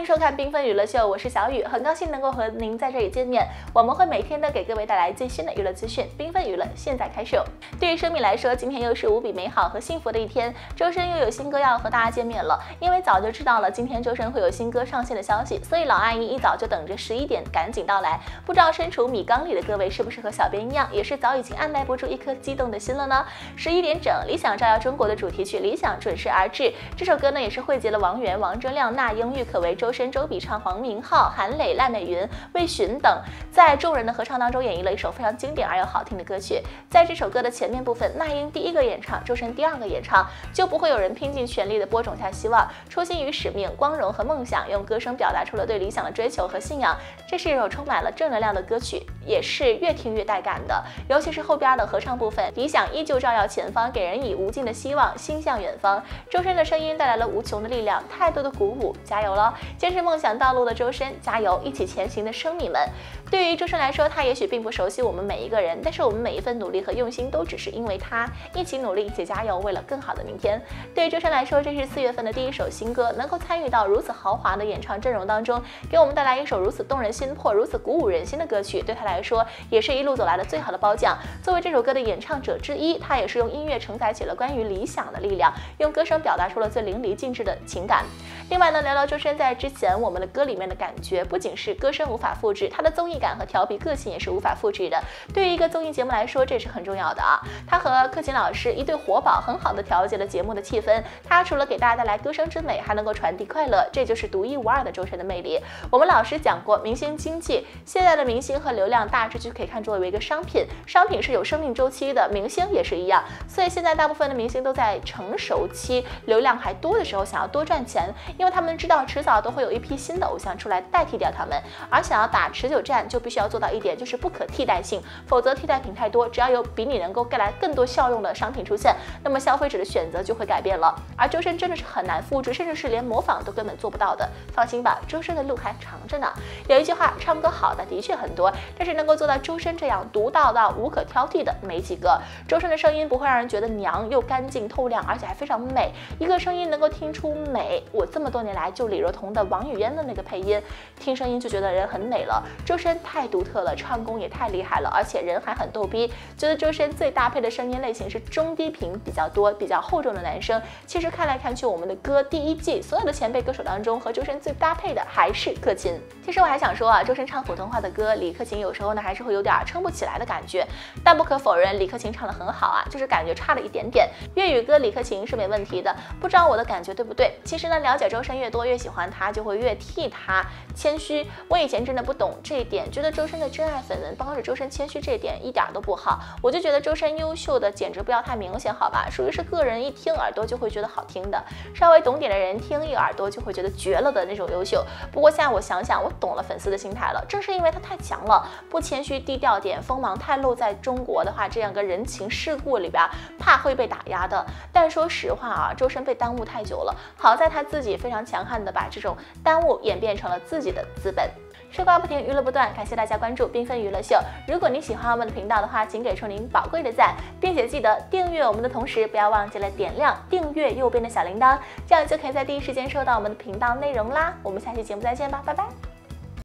迎收看缤纷娱乐秀，我是小雨，很高兴能够和您在这里见面。我们会每天的给各位带来最新的娱乐资讯。缤纷娱乐现在开始。对于生米来说，今天又是无比美好和幸福的一天。周深又有新歌要和大家见面了。因为早就知道了今天周深会有新歌上线的消息，所以老阿姨一早就等着十一点赶紧到来。不知道身处米缸里的各位是不是和小编一样，也是早已经按耐不住一颗激动的心了呢？十一点整，理想照耀中国的主题曲《理想》准时而至。这首歌呢，也是汇集了王源、王铮亮、那英、郁可唯、周。周深、周笔畅、黄明昊、韩磊、赖美云、魏巡等，在众人的合唱当中演绎了一首非常经典而又好听的歌曲。在这首歌的前面部分，那英第一个演唱，周深第二个演唱，就不会有人拼尽全力的播种下希望。初心与使命、光荣和梦想，用歌声表达出了对理想的追求和信仰。这是一首充满了正能量的歌曲，也是越听越带感的。尤其是后边的合唱部分，理想依旧照耀前方，给人以无尽的希望，心向远方。周深的声音带来了无穷的力量，太多的鼓舞，加油了！坚持梦想道路的周深，加油！一起前行的生米们，对于周深来说，他也许并不熟悉我们每一个人，但是我们每一份努力和用心，都只是因为他一起努力，一起加油，为了更好的明天。对于周深来说，这是四月份的第一首新歌，能够参与到如此豪华的演唱阵容当中，给我们带来一首如此动人心魄、如此鼓舞人心的歌曲，对他来说，也是一路走来的最好的褒奖。作为这首歌的演唱者之一，他也是用音乐承载起了关于理想的力量，用歌声表达出了最淋漓尽致的情感。另外呢，聊聊周深在之前我。们的歌里面的感觉，不仅是歌声无法复制，他的综艺感和调皮个性也是无法复制的。对于一个综艺节目来说，这是很重要的啊。他和克勤老师一对活宝，很好的调节了节目的气氛。他除了给大家带来歌声之美，还能够传递快乐，这就是独一无二的周深的魅力。我们老师讲过，明星经济，现在的明星和流量大致就可以看作为一个商品，商品是有生命周期的，明星也是一样。所以现在大部分的明星都在成熟期，流量还多的时候，想要多赚钱，因为他们知道迟早都会会有一批。新的偶像出来代替掉他们，而想要打持久战，就必须要做到一点，就是不可替代性，否则替代品太多，只要有比你能够带来更多效用的商品出现，那么消费者的选择就会改变了。而周深真的是很难复制，甚至是连模仿都根本做不到的。放心吧，周深的路还长着呢。有一句话，唱歌好的的确很多，但是能够做到周深这样独到到无可挑剔的没几个。周深的声音不会让人觉得娘，又干净透亮，而且还非常美。一个声音能够听出美，我这么多年来就李若彤的王语嫣。的那个配音，听声音就觉得人很美了。周深太独特了，唱功也太厉害了，而且人还很逗逼。觉得周深最搭配的声音类型是中低频比较多、比较厚重的男生。其实看来看去，我们的歌第一季所有的前辈歌手当中，和周深最搭配的还是克勤。其实我还想说啊，周深唱普通话的歌，李克勤有时候呢还是会有点撑不起来的感觉。但不可否认，李克勤唱的很好啊，就是感觉差了一点点。粤语歌李克勤是没问题的，不知道我的感觉对不对？其实呢，了解周深越多，越喜欢他，就就会越。替他谦虚，我以前真的不懂这一点，觉得周深的真爱粉们帮着周深谦虚这一点一点都不好。我就觉得周深优秀的简直不要太明显，好吧？属于是个人一听耳朵就会觉得好听的，稍微懂点的人听一耳朵就会觉得绝了的那种优秀。不过现在我想想，我懂了粉丝的心态了，正是因为他太强了，不谦虚低调点，锋芒太露，在中国的话，这样个人情世故里边，怕会被打压的。但说实话啊，周深被耽误太久了，好在他自己非常强悍的把这种耽误。演变成了自己的资本。吃瓜不停，娱乐不断，感谢大家关注缤纷娱乐秀。如果你喜欢我们的频道的话，请给出您宝贵的赞，并且记得订阅我们的同时，不要忘记了点亮订阅右边的小铃铛，这样就可以在第一时间收到我们的频道内容啦。我们下期节目再见吧，拜拜。